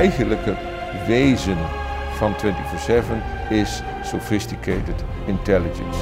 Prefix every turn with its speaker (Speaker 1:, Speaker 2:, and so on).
Speaker 1: eigenlijke wezen van 24-7 is sophisticated intelligence.